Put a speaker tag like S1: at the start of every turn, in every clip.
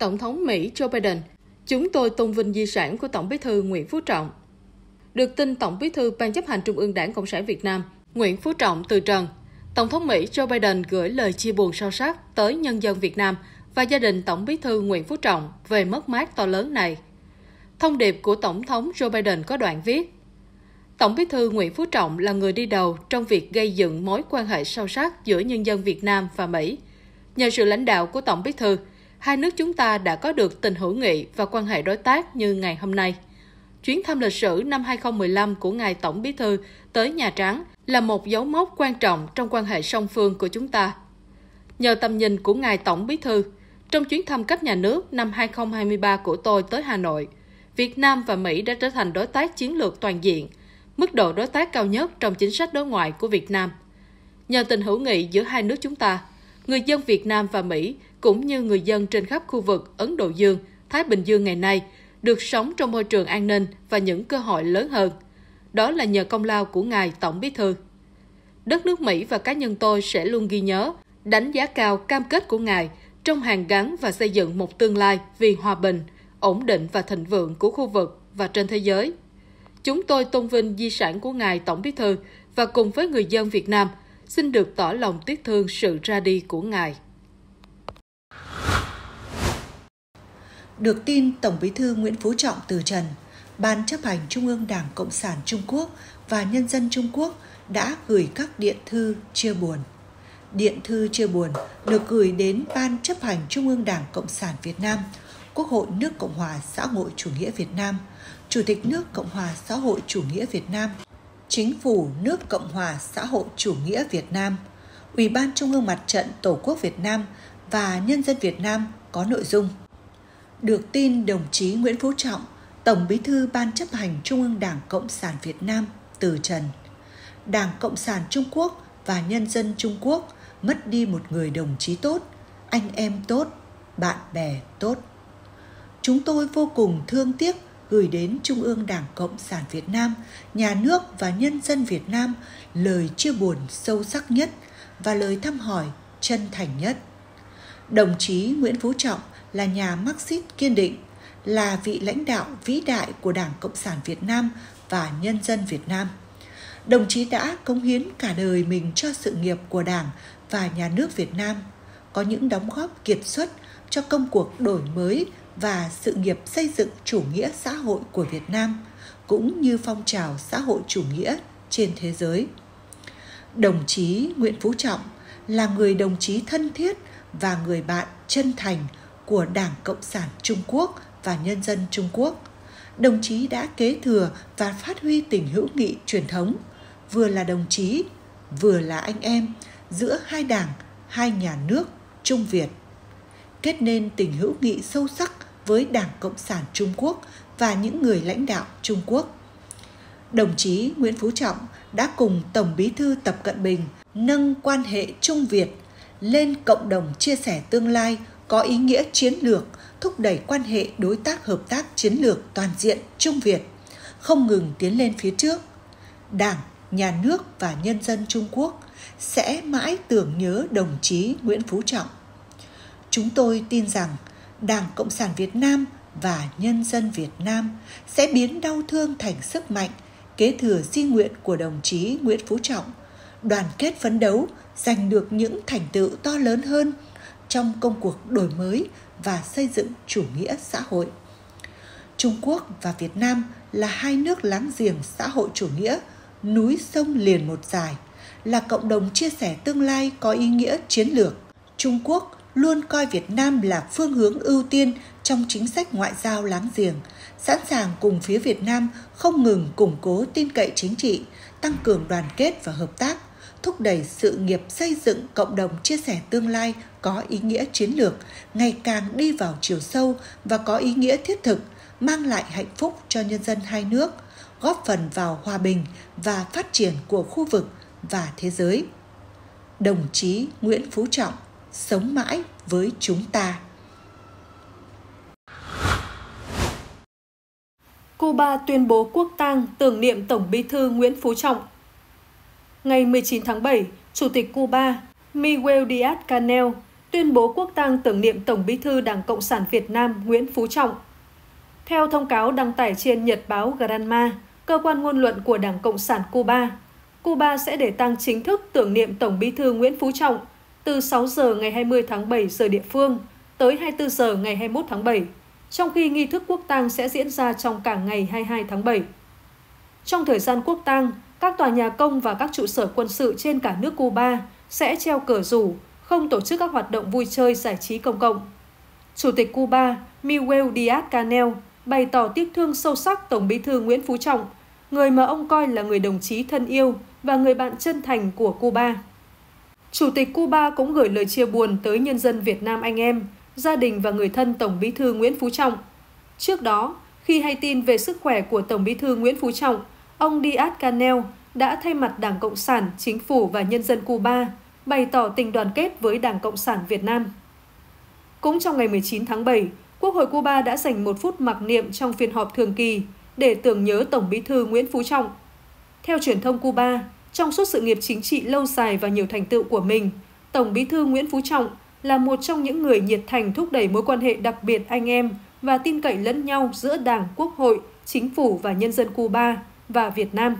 S1: Tổng thống Mỹ Joe Biden, chúng tôi tôn vinh di sản của Tổng bí thư Nguyễn Phú Trọng. Được tin Tổng bí thư Ban chấp hành Trung ương Đảng Cộng sản Việt Nam Nguyễn Phú Trọng từ trần, Tổng thống Mỹ Joe Biden gửi lời chia buồn sâu sắc tới nhân dân Việt Nam và gia đình Tổng bí thư Nguyễn Phú Trọng về mất mát to lớn này. Thông điệp của Tổng thống Joe Biden có đoạn viết Tổng bí thư Nguyễn Phú Trọng là người đi đầu trong việc gây dựng mối quan hệ sâu sắc giữa nhân dân Việt Nam và Mỹ. Nhờ sự lãnh đạo của Tổng bí thư, hai nước chúng ta đã có được tình hữu nghị và quan hệ đối tác như ngày hôm nay. Chuyến thăm lịch sử năm 2015 của Ngài Tổng bí thư tới Nhà Trắng là một dấu mốc quan trọng trong quan hệ song phương của chúng ta. Nhờ tầm nhìn của Ngài Tổng bí thư, trong chuyến thăm cấp nhà nước năm 2023 của tôi tới Hà Nội, Việt Nam và Mỹ đã trở thành đối tác chiến lược toàn diện, mức độ đối tác cao nhất trong chính sách đối ngoại của Việt Nam. Nhờ tình hữu nghị giữa hai nước chúng ta, người dân Việt Nam và Mỹ cũng như người dân trên khắp khu vực Ấn Độ Dương, Thái Bình Dương ngày nay được sống trong môi trường an ninh và những cơ hội lớn hơn. Đó là nhờ công lao của Ngài Tổng Bí Thư. Đất nước Mỹ và cá nhân tôi sẽ luôn ghi nhớ, đánh giá cao cam kết của Ngài trong hàng gắn và xây dựng một tương lai vì hòa bình, ổn định và thịnh vượng của khu vực và trên thế giới. Chúng tôi tôn vinh di sản của Ngài Tổng Bí Thư và cùng với người dân Việt Nam xin được tỏ lòng tiếc thương sự ra đi của Ngài.
S2: Được tin Tổng Bí thư Nguyễn Phú Trọng từ trần, Ban chấp hành Trung ương Đảng Cộng sản Trung Quốc và nhân dân Trung Quốc đã gửi các điện thư chia buồn. Điện thư chia buồn được gửi đến Ban chấp hành Trung ương Đảng Cộng sản Việt Nam, Quốc hội nước Cộng hòa xã hội chủ nghĩa Việt Nam, Chủ tịch nước Cộng hòa xã hội chủ nghĩa Việt Nam, Chính phủ nước Cộng hòa xã hội chủ nghĩa Việt Nam, Ủy ban Trung ương Mặt trận Tổ quốc Việt Nam và nhân dân Việt Nam có nội dung được tin đồng chí Nguyễn Phú Trọng, Tổng Bí thư Ban chấp hành Trung ương Đảng Cộng sản Việt Nam từ trần. Đảng Cộng sản Trung Quốc và nhân dân Trung Quốc mất đi một người đồng chí tốt, anh em tốt, bạn bè tốt. Chúng tôi vô cùng thương tiếc gửi đến Trung ương Đảng Cộng sản Việt Nam, nhà nước và nhân dân Việt Nam lời chia buồn sâu sắc nhất và lời thăm hỏi chân thành nhất. Đồng chí Nguyễn Phú Trọng là nhà Marxist kiên định, là vị lãnh đạo vĩ đại của Đảng Cộng sản Việt Nam và nhân dân Việt Nam. Đồng chí đã cống hiến cả đời mình cho sự nghiệp của Đảng và nhà nước Việt Nam, có những đóng góp kiệt xuất cho công cuộc đổi mới và sự nghiệp xây dựng chủ nghĩa xã hội của Việt Nam, cũng như phong trào xã hội chủ nghĩa trên thế giới. Đồng chí Nguyễn Phú Trọng là người đồng chí thân thiết và người bạn chân thành của Đảng Cộng sản Trung Quốc và nhân dân Trung Quốc. Đồng chí đã kế thừa và phát huy tình hữu nghị truyền thống, vừa là đồng chí, vừa là anh em giữa hai đảng, hai nhà nước Trung Việt. Kết nên tình hữu nghị sâu sắc với Đảng Cộng sản Trung Quốc và những người lãnh đạo Trung Quốc. Đồng chí Nguyễn Phú Trọng đã cùng Tổng Bí thư Tập Cận Bình nâng quan hệ Trung Việt lên cộng đồng chia sẻ tương lai có ý nghĩa chiến lược thúc đẩy quan hệ đối tác hợp tác chiến lược toàn diện Trung Việt, không ngừng tiến lên phía trước. Đảng, nhà nước và nhân dân Trung Quốc sẽ mãi tưởng nhớ đồng chí Nguyễn Phú Trọng. Chúng tôi tin rằng Đảng Cộng sản Việt Nam và nhân dân Việt Nam sẽ biến đau thương thành sức mạnh, kế thừa di nguyện của đồng chí Nguyễn Phú Trọng, đoàn kết phấn đấu, giành được những thành tựu to lớn hơn trong công cuộc đổi mới và xây dựng chủ nghĩa xã hội. Trung Quốc và Việt Nam là hai nước láng giềng xã hội chủ nghĩa, núi sông liền một dài, là cộng đồng chia sẻ tương lai có ý nghĩa chiến lược. Trung Quốc luôn coi Việt Nam là phương hướng ưu tiên trong chính sách ngoại giao láng giềng, sẵn sàng cùng phía Việt Nam không ngừng củng cố tin cậy chính trị, tăng cường đoàn kết và hợp tác, thúc đẩy sự nghiệp xây dựng cộng đồng chia sẻ tương lai có ý nghĩa chiến lược, ngày càng đi vào chiều sâu và có ý nghĩa thiết thực, mang lại hạnh phúc cho nhân dân hai nước, góp phần vào hòa bình và phát triển của khu vực và thế giới. Đồng chí Nguyễn Phú Trọng sống mãi với chúng ta.
S3: Cuba tuyên bố quốc tang tưởng niệm Tổng bí thư Nguyễn Phú Trọng. Ngày 19 tháng 7, Chủ tịch Cuba Miguel Díaz-Canel tuyên bố quốc tang tưởng niệm Tổng bí thư Đảng Cộng sản Việt Nam Nguyễn Phú Trọng. Theo thông cáo đăng tải trên Nhật báo Granma, cơ quan ngôn luận của Đảng Cộng sản Cuba, Cuba sẽ để tang chính thức tưởng niệm Tổng bí thư Nguyễn Phú Trọng từ 6 giờ ngày 20 tháng 7 giờ địa phương tới 24 giờ ngày 21 tháng 7, trong khi nghi thức quốc tang sẽ diễn ra trong cả ngày 22 tháng 7. Trong thời gian quốc tang, các tòa nhà công và các trụ sở quân sự trên cả nước Cuba sẽ treo cờ rủ, không tổ chức các hoạt động vui chơi giải trí công cộng. Chủ tịch Cuba Miguel Díaz-Canel bày tỏ tiếc thương sâu sắc Tổng bí thư Nguyễn Phú Trọng, người mà ông coi là người đồng chí thân yêu và người bạn chân thành của Cuba. Chủ tịch Cuba cũng gửi lời chia buồn tới nhân dân Việt Nam anh em, gia đình và người thân Tổng bí thư Nguyễn Phú Trọng. Trước đó, khi hay tin về sức khỏe của Tổng bí thư Nguyễn Phú Trọng, ông Díaz-Canel đã thay mặt Đảng Cộng sản, Chính phủ và nhân dân Cuba bày tỏ tình đoàn kết với Đảng Cộng sản Việt Nam. Cũng trong ngày 19 tháng 7, Quốc hội Cuba đã dành một phút mặc niệm trong phiên họp thường kỳ để tưởng nhớ Tổng bí thư Nguyễn Phú Trọng. Theo truyền thông Cuba, trong suốt sự nghiệp chính trị lâu dài và nhiều thành tựu của mình, Tổng bí thư Nguyễn Phú Trọng là một trong những người nhiệt thành thúc đẩy mối quan hệ đặc biệt anh em và tin cậy lẫn nhau giữa Đảng, Quốc hội, Chính phủ và nhân dân Cuba và Việt Nam.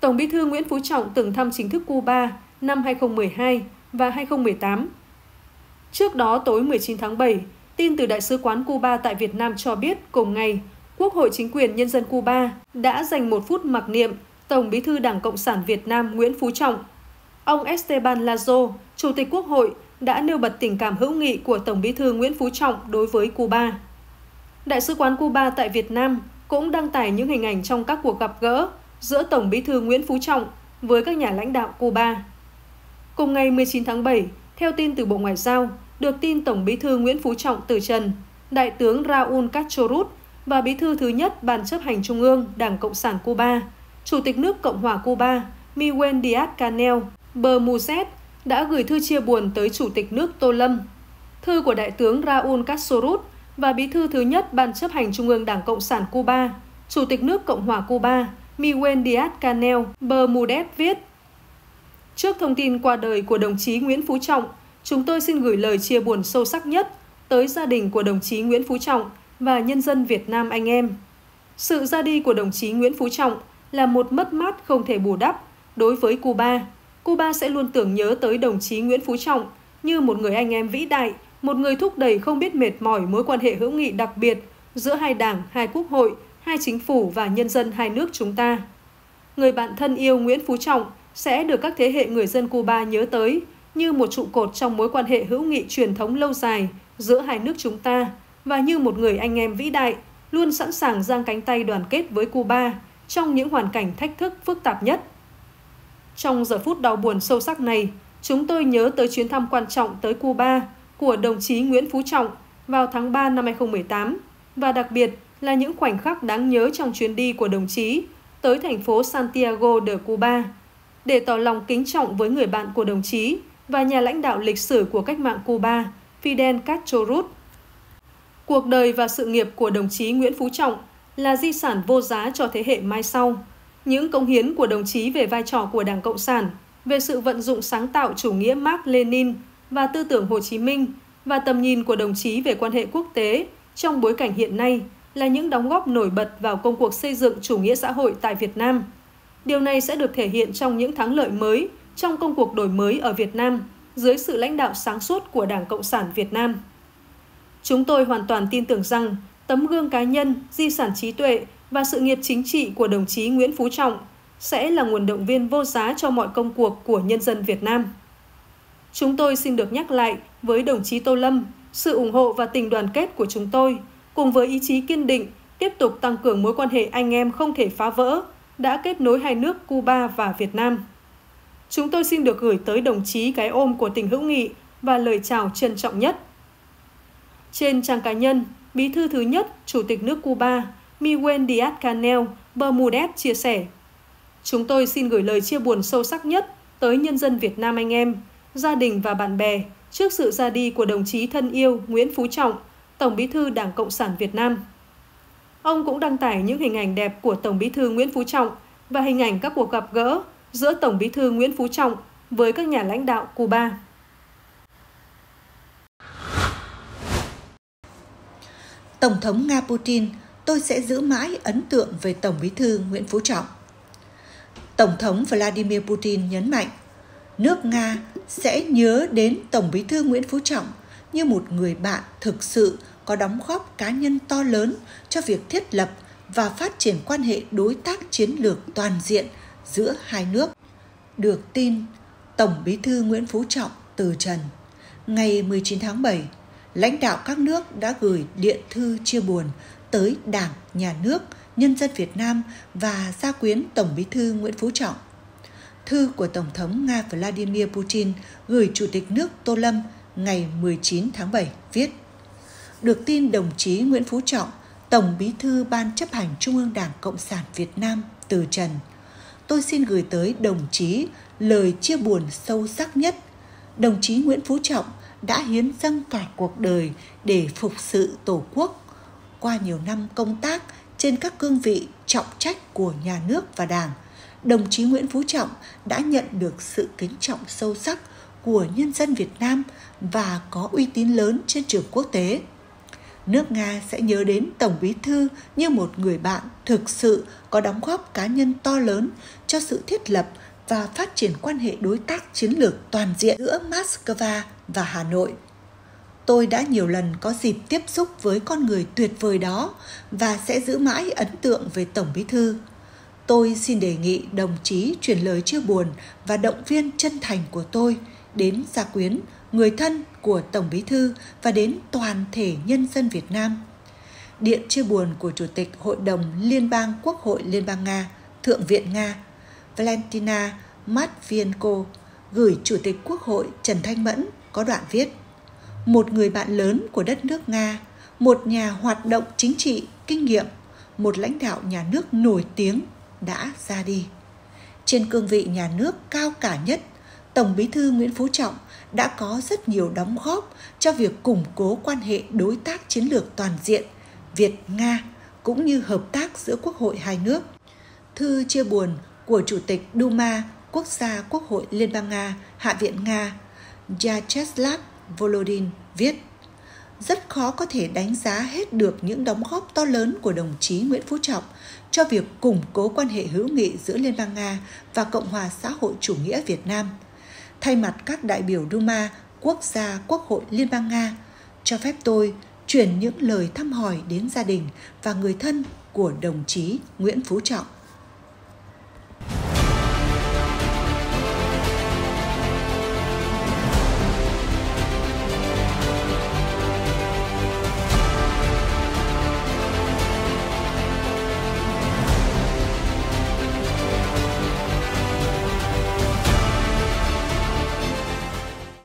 S3: Tổng bí thư Nguyễn Phú Trọng từng thăm chính thức Cuba năm 2012 và 2018. Trước đó tối 19 tháng 7, tin từ Đại sứ quán Cuba tại Việt Nam cho biết cùng ngày, Quốc hội chính quyền nhân dân Cuba đã dành một phút mặc niệm Tổng bí thư Đảng Cộng sản Việt Nam Nguyễn Phú Trọng. Ông Esteban Lazo, Chủ tịch Quốc hội, đã nêu bật tình cảm hữu nghị của Tổng bí thư Nguyễn Phú Trọng đối với Cuba. Đại sứ quán Cuba tại Việt Nam cũng đăng tải những hình ảnh trong các cuộc gặp gỡ giữa Tổng bí thư Nguyễn Phú Trọng với các nhà lãnh đạo Cuba. Cùng ngày 19 tháng 7, theo tin từ Bộ Ngoại giao, được tin Tổng bí thư Nguyễn Phú Trọng từ trần, Đại tướng Raúl Castro Ruz và bí thư thứ nhất Ban chấp hành Trung ương Đảng Cộng sản Cuba, Chủ tịch nước Cộng hòa Cuba Miguel Díaz-Canel Bermudez đã gửi thư chia buồn tới Chủ tịch nước Tô Lâm. Thư của Đại tướng Raúl Castro Ruz và bí thư thứ nhất Ban chấp hành Trung ương Đảng Cộng sản Cuba, Chủ tịch nước Cộng hòa Cuba Miguel Díaz-Canel Bermudez viết Trước thông tin qua đời của đồng chí Nguyễn Phú Trọng, chúng tôi xin gửi lời chia buồn sâu sắc nhất tới gia đình của đồng chí Nguyễn Phú Trọng và nhân dân Việt Nam anh em. Sự ra đi của đồng chí Nguyễn Phú Trọng là một mất mát không thể bù đắp đối với Cuba. Cuba sẽ luôn tưởng nhớ tới đồng chí Nguyễn Phú Trọng như một người anh em vĩ đại, một người thúc đẩy không biết mệt mỏi mối quan hệ hữu nghị đặc biệt giữa hai đảng, hai quốc hội, hai chính phủ và nhân dân hai nước chúng ta. Người bạn thân yêu Nguyễn Phú Trọng sẽ được các thế hệ người dân Cuba nhớ tới như một trụ cột trong mối quan hệ hữu nghị truyền thống lâu dài giữa hai nước chúng ta và như một người anh em vĩ đại, luôn sẵn sàng giang cánh tay đoàn kết với Cuba trong những hoàn cảnh thách thức phức tạp nhất. Trong giờ phút đau buồn sâu sắc này, chúng tôi nhớ tới chuyến thăm quan trọng tới Cuba của đồng chí Nguyễn Phú Trọng vào tháng 3 năm 2018 và đặc biệt là những khoảnh khắc đáng nhớ trong chuyến đi của đồng chí tới thành phố Santiago de Cuba để tỏ lòng kính trọng với người bạn của đồng chí và nhà lãnh đạo lịch sử của cách mạng Cuba, Fidel Castro Ruz. Cuộc đời và sự nghiệp của đồng chí Nguyễn Phú Trọng là di sản vô giá cho thế hệ mai sau. Những công hiến của đồng chí về vai trò của Đảng Cộng sản, về sự vận dụng sáng tạo chủ nghĩa Mark Lenin và tư tưởng Hồ Chí Minh và tầm nhìn của đồng chí về quan hệ quốc tế trong bối cảnh hiện nay là những đóng góp nổi bật vào công cuộc xây dựng chủ nghĩa xã hội tại Việt Nam. Điều này sẽ được thể hiện trong những thắng lợi mới trong công cuộc đổi mới ở Việt Nam dưới sự lãnh đạo sáng suốt của Đảng Cộng sản Việt Nam. Chúng tôi hoàn toàn tin tưởng rằng tấm gương cá nhân, di sản trí tuệ và sự nghiệp chính trị của đồng chí Nguyễn Phú Trọng sẽ là nguồn động viên vô giá cho mọi công cuộc của nhân dân Việt Nam. Chúng tôi xin được nhắc lại với đồng chí Tô Lâm sự ủng hộ và tình đoàn kết của chúng tôi, cùng với ý chí kiên định tiếp tục tăng cường mối quan hệ anh em không thể phá vỡ, đã kết nối hai nước Cuba và Việt Nam. Chúng tôi xin được gửi tới đồng chí cái ôm của tình hữu nghị và lời chào trân trọng nhất. Trên trang cá nhân, Bí thư thứ nhất, Chủ tịch nước Cuba, Miguel Díaz-Canel Bermudez chia sẻ Chúng tôi xin gửi lời chia buồn sâu sắc nhất tới nhân dân Việt Nam anh em, gia đình và bạn bè trước sự ra đi của đồng chí thân yêu Nguyễn Phú Trọng, Tổng Bí thư Đảng Cộng sản Việt Nam. Ông cũng đăng tải những hình ảnh đẹp của Tổng Bí thư Nguyễn Phú Trọng và hình ảnh các cuộc gặp gỡ giữa Tổng Bí thư Nguyễn Phú Trọng với các nhà lãnh đạo Cuba.
S2: Tổng thống Nga Putin, tôi sẽ giữ mãi ấn tượng về Tổng Bí thư Nguyễn Phú Trọng. Tổng thống Vladimir Putin nhấn mạnh nước Nga sẽ nhớ đến Tổng bí thư Nguyễn Phú Trọng như một người bạn thực sự có đóng góp cá nhân to lớn cho việc thiết lập và phát triển quan hệ đối tác chiến lược toàn diện giữa hai nước. Được tin, Tổng bí thư Nguyễn Phú Trọng từ trần. Ngày 19 tháng 7, lãnh đạo các nước đã gửi điện thư chia buồn tới Đảng, Nhà nước, nhân dân Việt Nam và gia quyến Tổng bí thư Nguyễn Phú Trọng. Thư của Tổng thống Nga Vladimir Putin gửi Chủ tịch nước Tô Lâm ngày 19 tháng 7 viết Được tin đồng chí Nguyễn Phú Trọng, Tổng bí thư Ban chấp hành Trung ương Đảng Cộng sản Việt Nam từ trần. Tôi xin gửi tới đồng chí lời chia buồn sâu sắc nhất. Đồng chí Nguyễn Phú Trọng đã hiến dâng cả cuộc đời để phục sự Tổ quốc. Qua nhiều năm công tác trên các cương vị trọng trách của nhà nước và Đảng, đồng chí Nguyễn Phú Trọng đã nhận được sự kính trọng sâu sắc của nhân dân Việt Nam và có uy tín lớn trên trường quốc tế. Nước Nga sẽ nhớ đến Tổng Bí thư như một người bạn thực sự có đóng góp cá nhân to lớn cho sự thiết lập và phát triển quan hệ đối tác chiến lược toàn diện giữa Moscow và Hà Nội. Tôi đã nhiều lần có dịp tiếp xúc với con người tuyệt vời đó và sẽ giữ mãi ấn tượng về Tổng Bí thư. Tôi xin đề nghị đồng chí truyền lời chia buồn và động viên chân thành của tôi đến gia quyến, người thân của Tổng Bí thư và đến toàn thể nhân dân Việt Nam. Điện chia buồn của Chủ tịch Hội đồng Liên bang Quốc hội Liên bang Nga, Thượng viện Nga, Valentina Matvienko gửi Chủ tịch Quốc hội Trần Thanh Mẫn có đoạn viết một người bạn lớn của đất nước Nga, một nhà hoạt động chính trị, kinh nghiệm, một lãnh đạo nhà nước nổi tiếng đã ra đi. Trên cương vị nhà nước cao cả nhất, Tổng Bí thư Nguyễn Phú Trọng đã có rất nhiều đóng góp cho việc củng cố quan hệ đối tác chiến lược toàn diện Việt-Nga cũng như hợp tác giữa quốc hội hai nước. Thư chia buồn của Chủ tịch Duma Quốc gia Quốc hội Liên bang Nga, Hạ viện Nga, Vyacheslav Volodin viết rất khó có thể đánh giá hết được những đóng góp to lớn của đồng chí Nguyễn Phú Trọng cho việc củng cố quan hệ hữu nghị giữa Liên bang Nga và Cộng hòa xã hội chủ nghĩa Việt Nam. Thay mặt các đại biểu Duma Quốc gia Quốc hội Liên bang Nga, cho phép tôi chuyển những lời thăm hỏi đến gia đình và người thân của đồng chí Nguyễn Phú Trọng